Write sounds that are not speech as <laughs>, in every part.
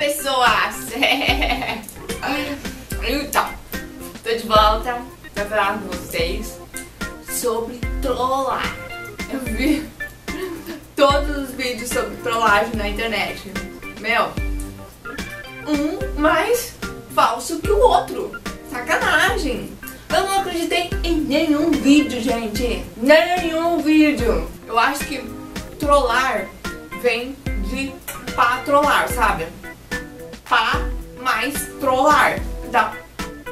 pessoas! <laughs> então, tô de volta pra falar com vocês sobre trollar. Eu vi todos os vídeos sobre trollagem na internet. Meu, um mais falso que o outro. Sacanagem! Eu não acreditei em nenhum vídeo, gente. Nenhum vídeo. Eu acho que trollar vem de patrolar, sabe? Pá mais trollar. Dá,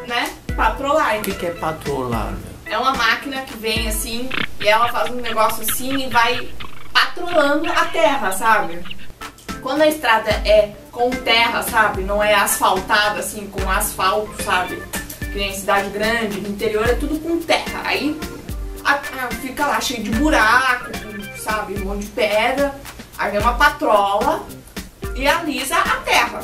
né? Patrollar. O que, que é patrolar? É uma máquina que vem assim e ela faz um negócio assim e vai patrolando a terra, sabe? Quando a estrada é com terra, sabe? Não é asfaltada assim, com asfalto, sabe? Que nem cidade grande, interior é tudo com terra. Aí a- a- fica lá cheio de buraco, sabe? Um monte de pedra. Aí vem uma patrola e alisa a terra.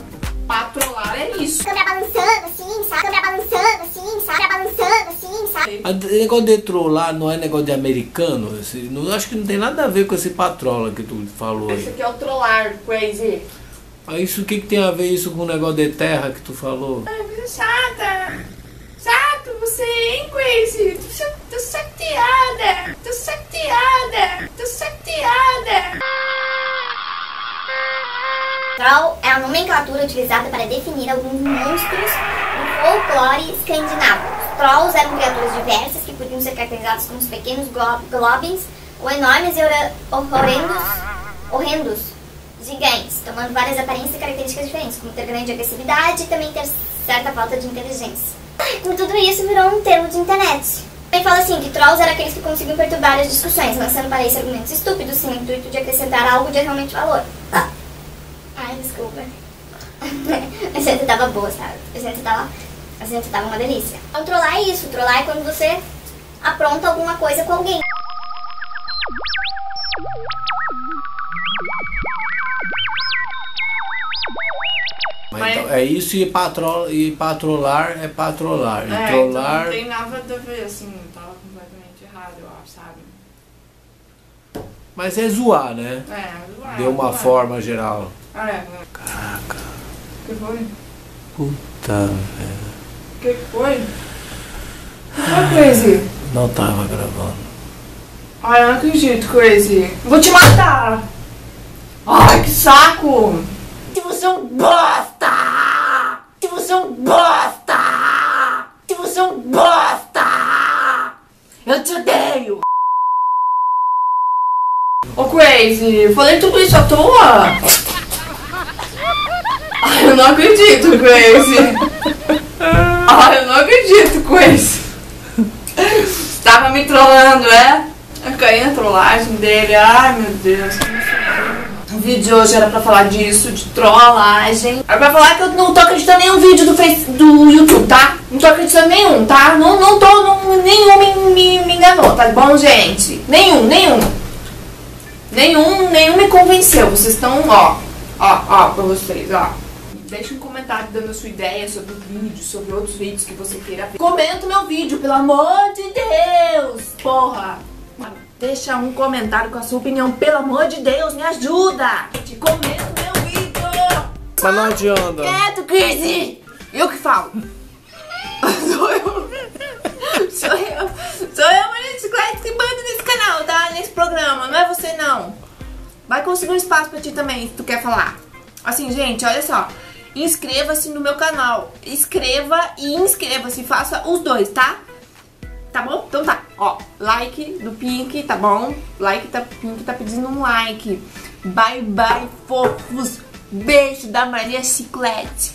Patrolar é isso. câmera balançando assim, sabe? Câmera balançando assim, sabe? Câmera balançando assim, sabe? A de- negócio de trollar não é negócio de americano? Esse, não, acho que não tem nada a ver com esse patrola que tu falou Esse aí. aqui é o trollar, crazy. Aí isso o que, que tem a ver isso com o negócio de terra que tu falou? Ai, coisa chata. Chato você, hein, Crazy? Tô, cha- nomenclatura utilizada para definir alguns monstros do folclore escandinavo. Os Trolls eram criaturas diversas que podiam ser caracterizadas como os pequenos glo- globins ou enormes e horrendos, horrendos gigantes, tomando várias aparências e características diferentes, como ter grande agressividade e também ter certa falta de inteligência. Com tudo isso, virou um termo de internet. Também fala assim que trolls eram aqueles que conseguiam perturbar as discussões, lançando para isso argumentos estúpidos sem o intuito de acrescentar algo de realmente valor. Ai, desculpa. A gente tava boa, sabe? A gente tava, a gente tava uma delícia. Então, trollar é isso. Trollar é quando você apronta alguma coisa com alguém. Mas então, é isso e, patro, e patrolar é patrolar. É, trollar. então não tem nada a ver, assim, tava completamente errado, eu acho, sabe? Mas é zoar, né? É, zoar, Deu uma zoar. forma geral. É, é. Que foi? Puta, velho. O que que foi? O que foi, Crazy? Não tava gravando. Ai, eu não acredito, Crazy. Vou te matar. Ai, que saco. Se você é um bosta! Se você é um bosta! Se você é um bosta! Eu te odeio! Ô Crazy, falei tudo isso à toa? Ai, eu não acredito, Crazy! Ai, eu não acredito, Crazy! Tava me trollando, é? Eu caí na trollagem dele, ai meu Deus. O vídeo de hoje era pra falar disso, de trollagem. Era pra falar que eu não tô acreditando em nenhum vídeo do, face, do YouTube, tá? Não tô acreditando em nenhum, tá? Não, não tô, não, nenhum me, me, me enganou, tá bom, gente? Nenhum, nenhum. Nenhum, nenhum me convenceu. Vocês estão, ó, ó, ó, pra vocês, ó. Deixa um comentário dando a sua ideia sobre o vídeo, sobre outros vídeos que você queira ver. Comenta o meu vídeo, pelo amor de Deus! Porra! Deixa um comentário com a sua opinião, pelo amor de Deus, me ajuda! Gente, comenta o meu vídeo! Mas não adianta. Quieto, Crazy! Eu que falo! Sou eu! Sou eu! Sou eu, Maria Chiclete, que manda nesse canal, tá? Nesse programa, não é você não! Vai conseguir um espaço pra ti também, se tu quer falar. Assim, gente, olha só. Inscreva-se no meu canal. Escreva e inscreva-se. Faça os dois, tá? Tá bom? Então tá. Ó, like do Pink, tá bom? Like tá Pink tá pedindo um like. Bye bye, fofos. Beijo da Maria Chiclete.